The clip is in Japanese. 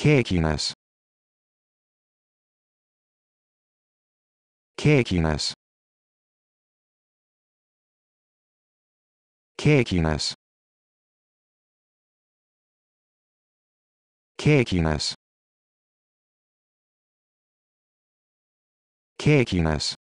cakiness cakiness cakiness cakiness cakiness